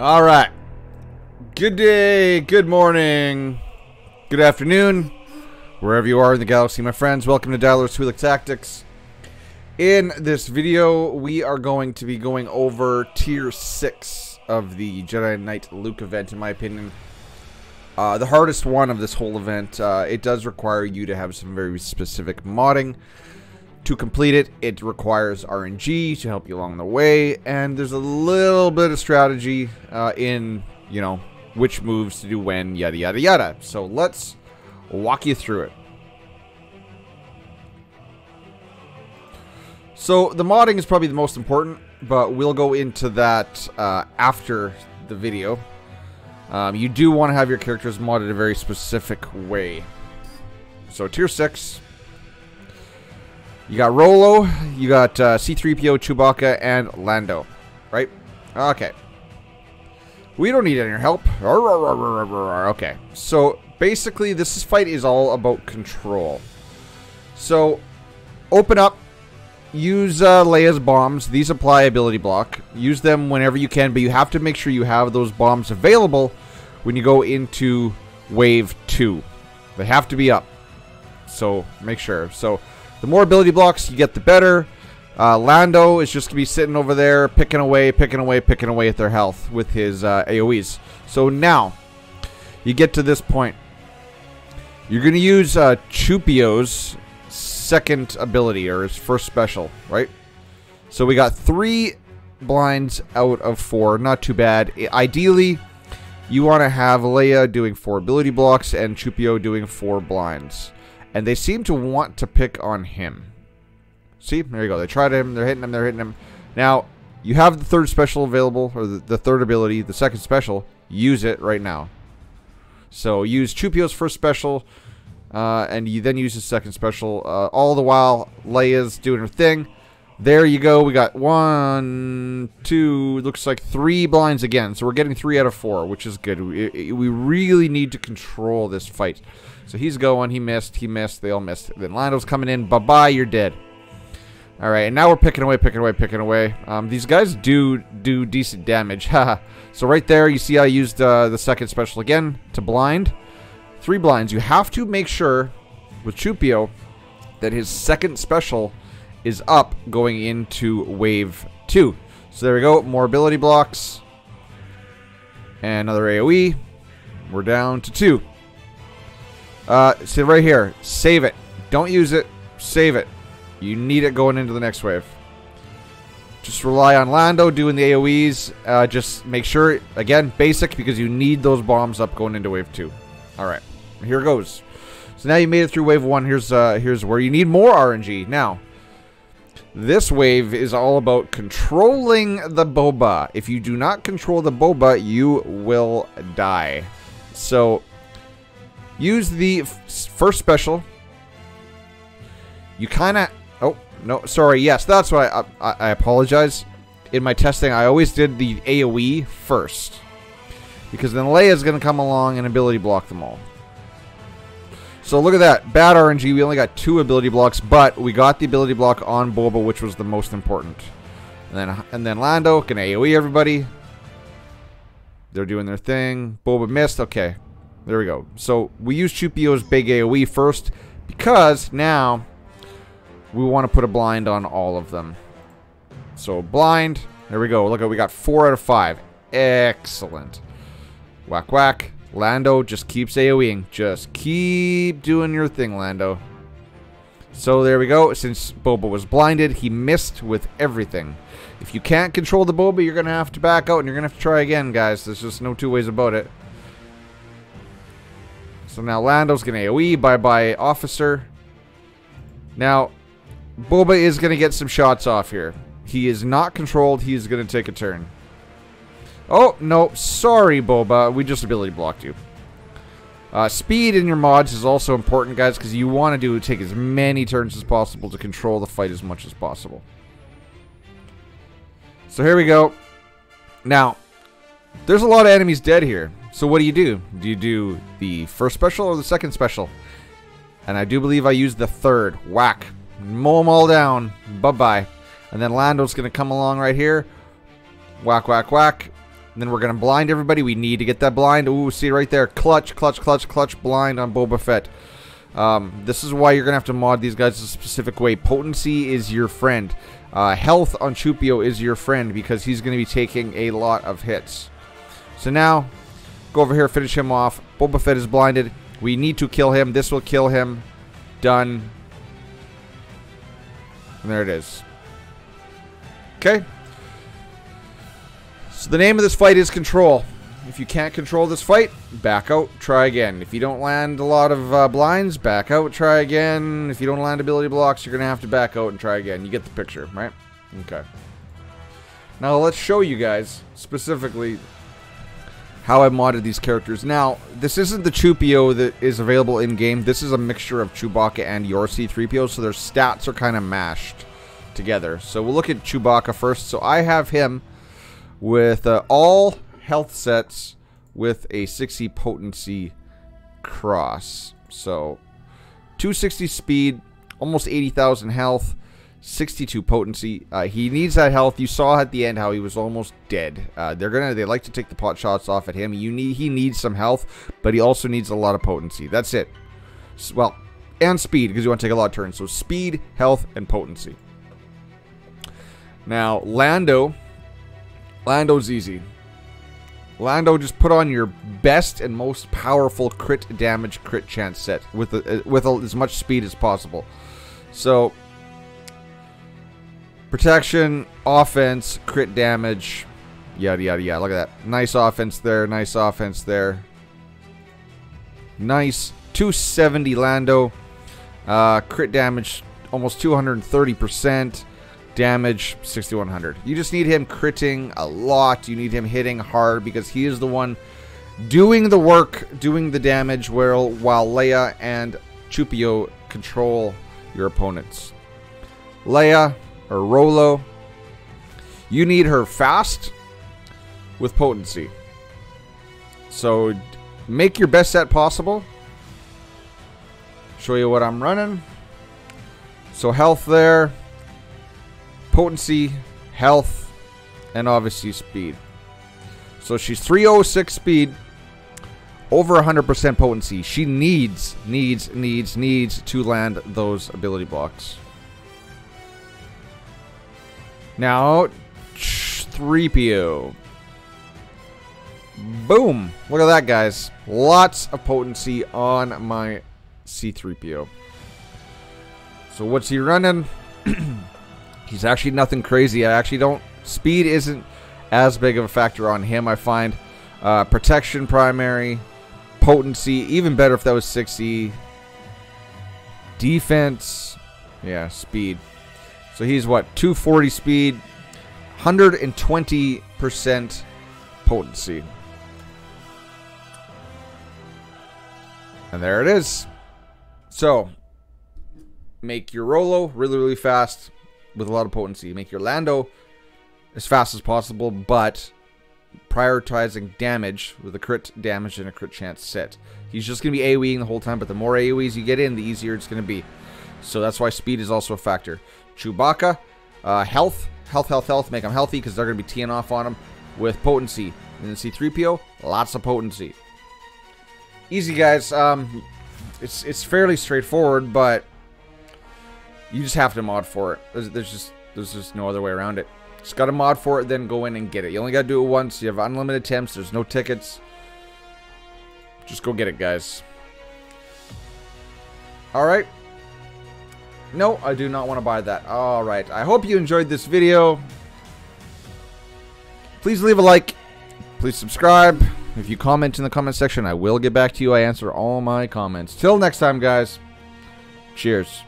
All right. Good day, good morning, good afternoon, wherever you are in the galaxy, my friends. Welcome to Dylarr's Twi'lek Tactics. In this video, we are going to be going over Tier 6 of the Jedi Knight Luke event, in my opinion. Uh, the hardest one of this whole event. Uh, it does require you to have some very specific modding. To complete it, it requires RNG to help you along the way, and there's a little bit of strategy uh, in, you know, which moves to do when, yada yada yada. So let's walk you through it. So the modding is probably the most important, but we'll go into that uh, after the video. Um, you do want to have your characters modded a very specific way. So tier 6. You got Rolo, you got uh, C-3PO, Chewbacca, and Lando. Right? Okay. We don't need any help. Okay. So basically this fight is all about control. So open up use uh, Leia's bombs. These apply ability block. Use them whenever you can, but you have to make sure you have those bombs available when you go into wave 2. They have to be up. So make sure. So the more ability blocks you get, the better. Uh, Lando is just going to be sitting over there, picking away, picking away, picking away at their health with his uh, AoEs. So now, you get to this point. You're going to use uh, Chewpio's second ability, or his first special, right? So we got three blinds out of four. Not too bad. Ideally, you want to have Leia doing four ability blocks and Chewpio doing four blinds. And they seem to want to pick on him. See? There you go. They tried him. They're hitting him. They're hitting him. Now, you have the third special available, or the, the third ability, the second special. Use it right now. So use Chewpio's first special, uh, and you then use his second special. Uh, all the while, Leia's doing her thing. There you go. We got one, two, looks like three blinds again. So we're getting three out of four, which is good. We, we really need to control this fight. So he's going. He missed. He missed. They all missed. Then Lando's coming in. Bye-bye. You're dead. All right, and now we're picking away, picking away, picking away. Um, these guys do do decent damage. so right there, you see I used uh, the second special again to blind. Three blinds. You have to make sure with Chewpio that his second special is up going into wave two. So there we go. More ability blocks. And another AoE. We're down to two. Uh, so right here. Save it. Don't use it. Save it. You need it going into the next wave. Just rely on Lando doing the AoEs. Uh, just make sure, again, basic, because you need those bombs up going into wave 2. Alright, here goes. So now you made it through wave 1. Here's, uh, here's where you need more RNG. Now, this wave is all about controlling the boba. If you do not control the boba, you will die. So, use the first special. You kind of Oh, no, sorry. Yes, that's why I, I, I apologize. In my testing, I always did the AoE first. Because then Leia's going to come along and ability block them all. So look at that. Bad RNG. We only got two ability blocks, but we got the ability block on Boba, which was the most important. And then, and then Lando can AoE everybody. They're doing their thing. Boba missed. Okay. There we go. So we use Chewpio's big AoE first because now we want to put a blind on all of them. So blind. There we go. Look at we got four out of five. Excellent. Whack whack. Lando just keeps AoEing. Just keep doing your thing, Lando. So there we go. Since Boba was blinded, he missed with everything. If you can't control the Boba, you're going to have to back out and you're going to have to try again, guys. There's just no two ways about it. So now Lando's going to AoE. Bye-bye, officer. Now, Boba is going to get some shots off here. He is not controlled. He is going to take a turn. Oh, no. Sorry, Boba. We just ability blocked you. Uh, speed in your mods is also important, guys, because you want to do take as many turns as possible to control the fight as much as possible. So here we go. Now, there's a lot of enemies dead here. So what do you do? Do you do the first special or the second special? And I do believe I used the third. Whack. Mow them all down. Bye-bye. And then Lando's going to come along right here. Whack, whack, whack. And then we're going to blind everybody. We need to get that blind. Ooh, see right there. Clutch, clutch, clutch, clutch, blind on Boba Fett. Um, this is why you're going to have to mod these guys a specific way. Potency is your friend. Uh, health on Chewpio is your friend because he's going to be taking a lot of hits. So now, go over here, finish him off. Boba Fett is blinded. We need to kill him. This will kill him. Done. And there it is. Okay. So the name of this fight is Control. If you can't control this fight, back out, try again. If you don't land a lot of uh, blinds, back out, try again. If you don't land ability blocks, you're going to have to back out and try again. You get the picture, right? Okay. Now let's show you guys, specifically, how I modded these characters. Now, this isn't the Chewpio that is available in-game. This is a mixture of Chewbacca and your C-3PO, so their stats are kind of mashed together. So we'll look at Chewbacca first. So I have him with uh, all health sets with a 60 potency cross. So 260 speed, almost 80,000 health, 62 potency. Uh, he needs that health. You saw at the end how he was almost dead. Uh, they're gonna they like to take the pot shots off at him. You need he needs some health, but he also needs a lot of potency. That's it. Well, and speed because you want to take a lot of turns. So speed, health, and potency. Now Lando, Lando's easy. Lando just put on your best and most powerful crit damage crit chance set with a, with a, as much speed as possible. So protection, offense, crit damage, yada yada yada. Look at that. Nice offense there, nice offense there. Nice 270 Lando. Uh, crit damage almost 230% damage 6100 you just need him critting a lot you need him hitting hard because he is the one doing the work doing the damage while while Leia and Chewpio control your opponents Leia or Rolo you need her fast with potency so make your best set possible show you what I'm running so health there potency, health, and obviously speed. So she's 306 speed, over 100% potency. She needs, needs, needs, needs to land those ability blocks. Now, 3PO. Boom. Look at that, guys. Lots of potency on my C3PO. So what's he running? He's actually nothing crazy. I actually don't. Speed isn't as big of a factor on him, I find. Uh, protection primary. Potency, even better if that was 60. Defense. Yeah, speed. So he's what? 240 speed. 120% potency. And there it is. So, make your Rolo really, really fast with a lot of potency. Make your Lando as fast as possible, but prioritizing damage with a crit damage and a crit chance set. He's just going to be AoEing the whole time, but the more AoEs you get in, the easier it's going to be. So that's why speed is also a factor. Chewbacca, uh, health, health, health, health, make them healthy because they're going to be teeing off on them with potency. And then C-3PO, lots of potency. Easy, guys. Um, it's it's fairly straightforward, but you just have to mod for it. There's, there's just there's just no other way around it. Just got to mod for it, then go in and get it. You only got to do it once. You have unlimited temps. There's no tickets. Just go get it, guys. Alright. No, I do not want to buy that. Alright. I hope you enjoyed this video. Please leave a like. Please subscribe. If you comment in the comment section, I will get back to you. I answer all my comments. Till next time, guys. Cheers.